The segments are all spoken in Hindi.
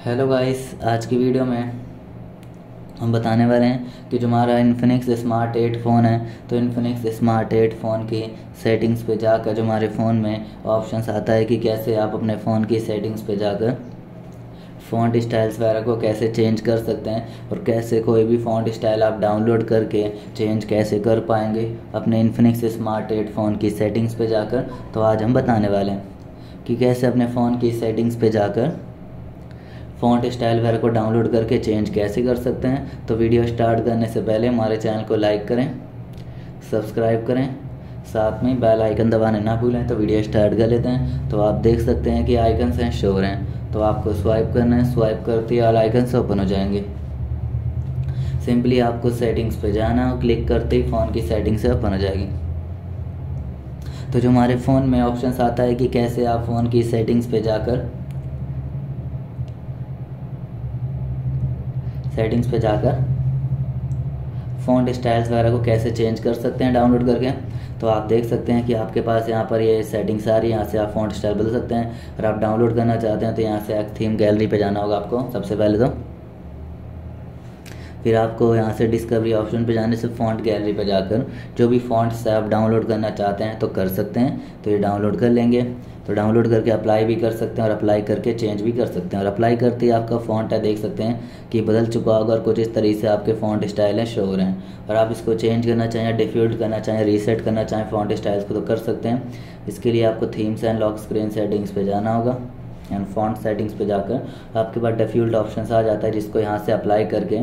हेलो गाइस आज की वीडियो में हम बताने वाले हैं कि जो हमारा इन्फिनिक्स स्मार्ट एट फ़ोन है तो इन्फिनिक्स स्मार्ट एट फ़ोन की सेटिंग्स पे जाकर जो हमारे फ़ोन में ऑप्शंस आता है कि कैसे आप अपने फ़ोन की सेटिंग्स पे जाकर फ़ॉन्ट स्टाइल्स वगैरह को कैसे चेंज कर सकते हैं और कैसे कोई भी फ़ॉन्ट स्टाइल आप डाउनलोड करके चेंज कैसे कर पाएँगे अपने इन्फिनिक्स स्मार्ट एट फ़ोन की सेटिंग्स पे जाकर तो आज हम बताने वाले हैं कि कैसे अपने फ़ोन की सेटिंग्स पे जाकर फ़ॉन्ट स्टाइल वगैरह को डाउनलोड करके चेंज कैसे कर सकते हैं? तो वीडियो स्टार्ट करने से पहले हमारे चैनल को लाइक करें सब्सक्राइब करें, साथ में बेल आइकन दबाने ना भूलें तो वीडियो स्टार्ट कर लेते हैं। तो आप देख सकते हैं कि आइकन हैं शो रहे हैं। तो आपको स्वाइप करना है स्वाइप करते ही ऑल आइकन ओपन हो जाएँगे। सिंपली आपको सेटिंग्स पे जाना और क्लिक करते ही फ़ोन की सेटिंग से ओपन हो जाएगी। तो जो हमारे फ़ोन में ऑप्शन आता है कि कैसे आप फ़ोन की सेटिंग्स पे जाकर सेटिंग्स पे जाकर फ़ॉन्ट स्टाइल्स वगैरह को कैसे चेंज कर सकते हैं डाउनलोड करके तो आप देख सकते हैं कि आपके पास यहाँ पर ये सेटिंग्स आ रही है, यहाँ से आप फ़ॉन्ट स्टाइल बदल सकते हैं। अगर आप डाउनलोड करना चाहते हैं तो यहाँ से एक थीम गैलरी पे जाना होगा आपको सबसे पहले तो। फिर आपको यहाँ से डिस्कवरी ऑप्शन पे जाने से फ़ॉन्ट गैलरी पे जाकर जो भी फ़ॉन्ट्स आप डाउनलोड करना चाहते हैं तो कर सकते हैं। तो ये डाउनलोड कर लेंगे। तो डाउनलोड करके अप्लाई भी कर सकते हैं और अप्लाई करके चेंज भी कर सकते हैं। और अप्लाई करते ही आपका फ़ॉन्ट है, देख सकते हैं कि बदल चुका होगा और कुछ इस तरीके से आपके फ़ॉन्ट स्टाइल हैं शो हो रहे हैं। और आप इसको चेंज करना चाहें डिफ्यूल्ड करना चाहें रीसेट करना चाहें फ़ॉन्ट स्टाइल्स को तो कर सकते हैं। इसके लिए आपको themes and lock screen settings पर जाना होगा। एंड फॉन्ट सेटिंग्स पे जाकर आपके पास डिफ्यूल्ड ऑप्शन आ जाता है, जिसको यहाँ से अप्लाई करके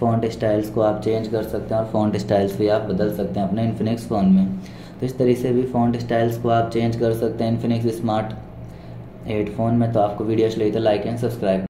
फ़ॉन्ट स्टाइल्स को आप चेंज कर सकते हैं और फ़ॉन्ट स्टाइल्स भी आप बदल सकते हैं अपने इन्फिनिक्स फ़ोन में। तो इस तरीके से भी फ़ॉन्ट स्टाइल्स को आप चेंज कर सकते हैं इन्फिनिक्स स्मार्ट हेडफोन में। तो आपको वीडियो अच्छी लगी तो लाइक एंड सब्सक्राइब